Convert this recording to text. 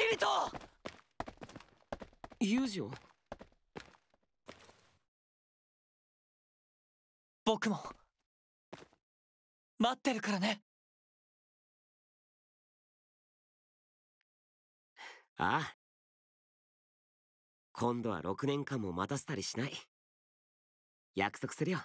キリトユー僕も。待ってるからね。ああ。今度は6年間も待たせたりしない。約束するよ。